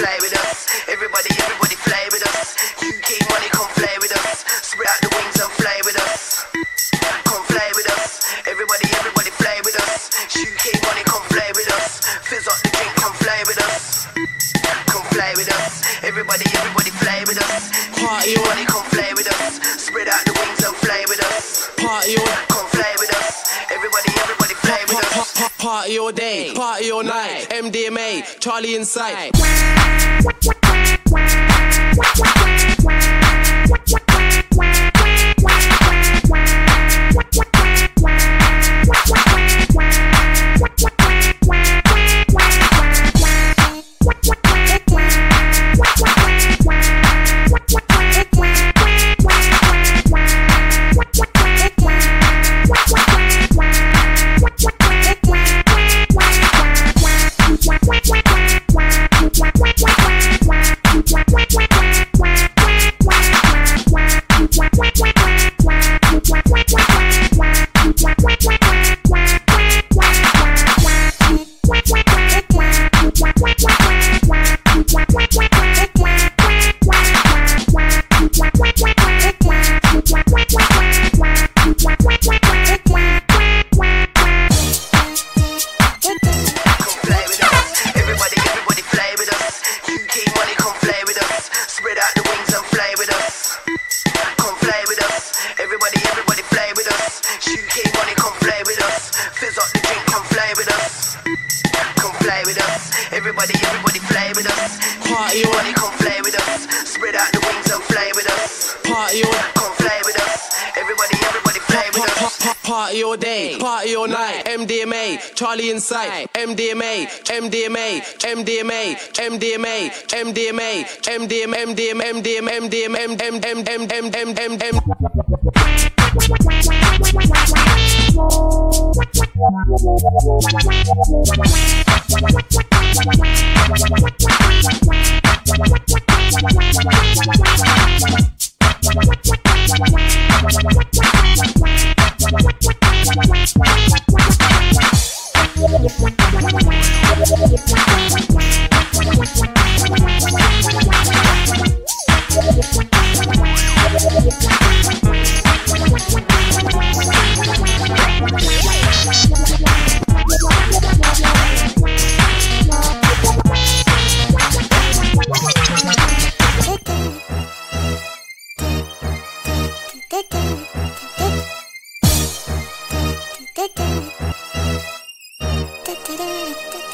play with us. Everybody, everybody play with us. UK money, come play with us. Spread out the wings and play with us. Come play with us. Everybody, everybody play with us. UK money, come play with us. Fizz up the drink, come play with us. Come play with us. Everybody, everybody play with us. Party money, come play with us. Spread out the wings and play with us. Party on. Come play with us. Everybody, everybody play with us. Pa- pa- Party all day, party all night. MDMA, Charlie inside. Everybody play with us. Party on. come play with us. Spread out the wings and play with us. Party on. Come play with us. Everybody, everybody play with us. pa- pa- Party all day, party all night. MDMA, Charlie inside. MDMA, MDMA, MDMA, MDMA, MDMA, MDM, MDM, MDM, MDM, MDM, MDM, MDM, MDM. Da-da-da-da-da